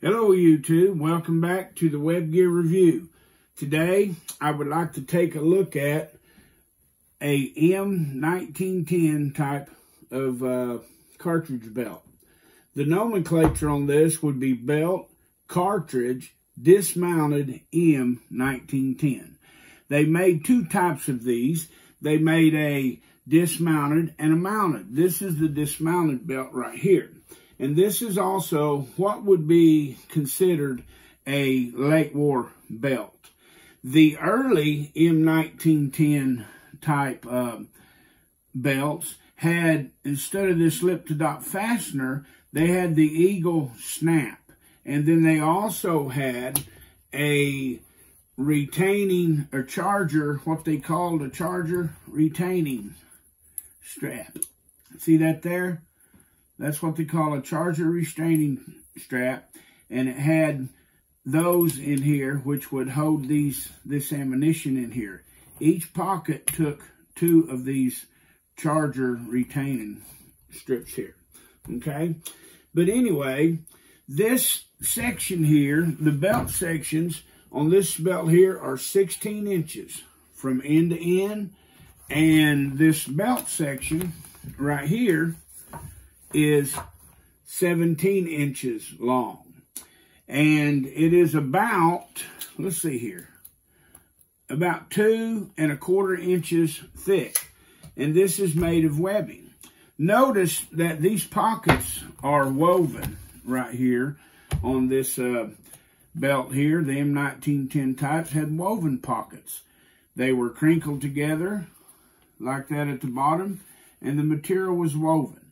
Hello YouTube, welcome back to the Web Gear Review. Today I would like to take a look at a M1910 type of uh, cartridge belt. The nomenclature on this would be belt, cartridge, dismounted M1910. They made two types of these. They made a dismounted and a mounted. This is the dismounted belt right here. And this is also what would be considered a late war belt. The early M1910 type uh, belts had, instead of this lift to dot fastener, they had the eagle snap. And then they also had a retaining, a charger, what they called a charger retaining strap. See that there? That's what they call a charger restraining strap. And it had those in here, which would hold these this ammunition in here. Each pocket took two of these charger retaining strips here. Okay? But anyway, this section here, the belt sections on this belt here are 16 inches from end to end. And this belt section right here is 17 inches long. And it is about, let's see here, about two and a quarter inches thick. And this is made of webbing. Notice that these pockets are woven right here on this uh, belt here. The M1910 types had woven pockets. They were crinkled together like that at the bottom, and the material was woven.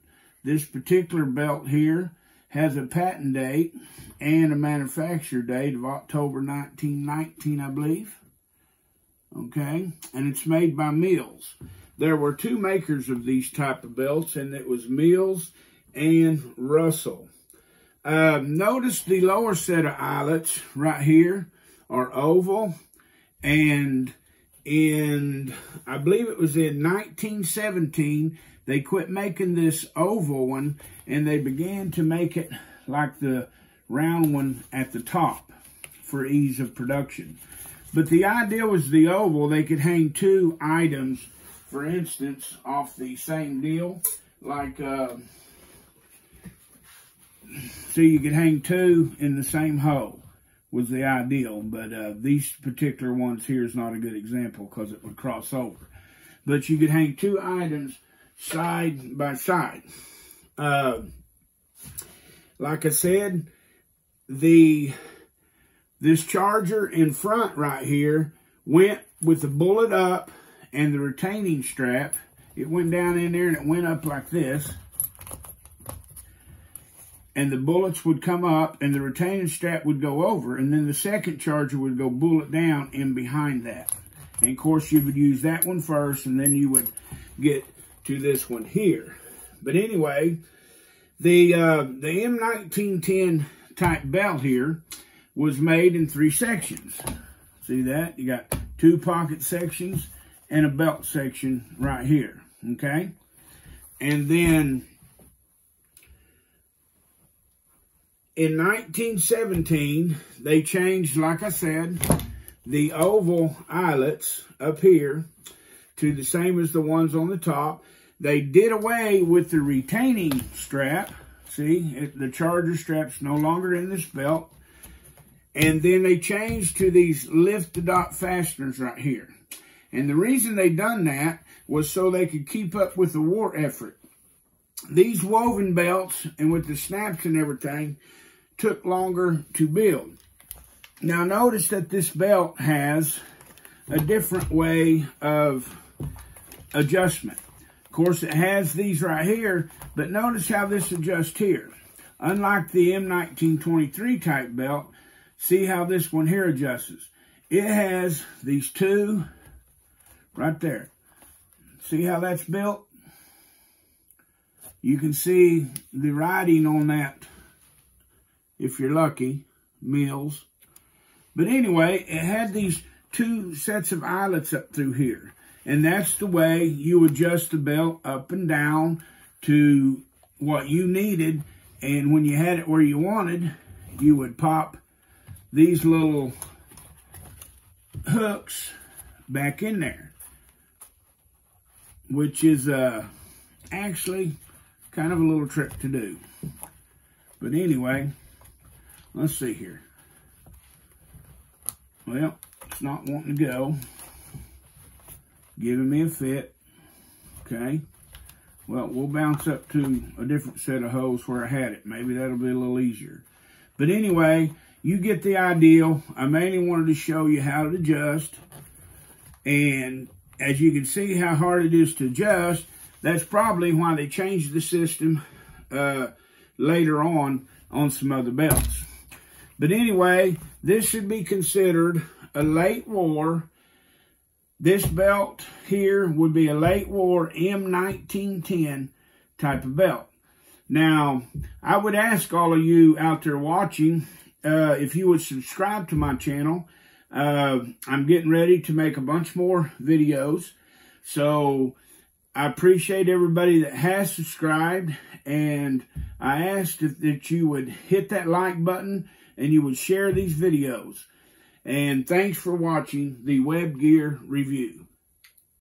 This particular belt here has a patent date and a manufacture date of October 1919, I believe. Okay, and it's made by Mills. There were two makers of these type of belts, and it was Mills and Russell. Uh, notice the lower set of eyelets right here are oval, and in, I believe it was in 1917, they quit making this oval one and they began to make it like the round one at the top for ease of production. But the idea was the oval, they could hang two items, for instance, off the same deal. Like, uh, so you could hang two in the same hole was the ideal. But uh, these particular ones here is not a good example because it would cross over. But you could hang two items side by side. Uh, like I said, the this charger in front right here went with the bullet up and the retaining strap. It went down in there and it went up like this. And the bullets would come up and the retaining strap would go over. And then the second charger would go bullet down in behind that. And of course you would use that one first and then you would get to this one here. But anyway, the uh, the M1910 type belt here was made in three sections. See that? You got two pocket sections and a belt section right here, okay? And then in 1917, they changed, like I said, the oval eyelets up here to the same as the ones on the top. They did away with the retaining strap. See, it, the charger strap's no longer in this belt. And then they changed to these lift-to-dot fasteners right here. And the reason they done that was so they could keep up with the war effort. These woven belts, and with the snaps and everything, took longer to build. Now notice that this belt has a different way of adjustment Of course, it has these right here, but notice how this adjusts here. Unlike the M1923 type belt, see how this one here adjusts. It has these two right there. See how that's built? You can see the writing on that, if you're lucky, Mills. But anyway, it had these two sets of eyelets up through here. And that's the way you adjust the belt up and down to what you needed. And when you had it where you wanted, you would pop these little hooks back in there, which is uh, actually kind of a little trick to do. But anyway, let's see here. Well, it's not wanting to go. Giving me a fit. Okay. Well, we'll bounce up to a different set of holes where I had it. Maybe that'll be a little easier. But anyway, you get the idea. I mainly wanted to show you how to adjust. And as you can see how hard it is to adjust, that's probably why they changed the system uh, later on on some other belts. But anyway, this should be considered a late war. This belt here would be a late war M1910 type of belt. Now, I would ask all of you out there watching uh, if you would subscribe to my channel. Uh, I'm getting ready to make a bunch more videos. So, I appreciate everybody that has subscribed. And I asked if, that you would hit that like button and you would share these videos. And thanks for watching the Web Gear Review.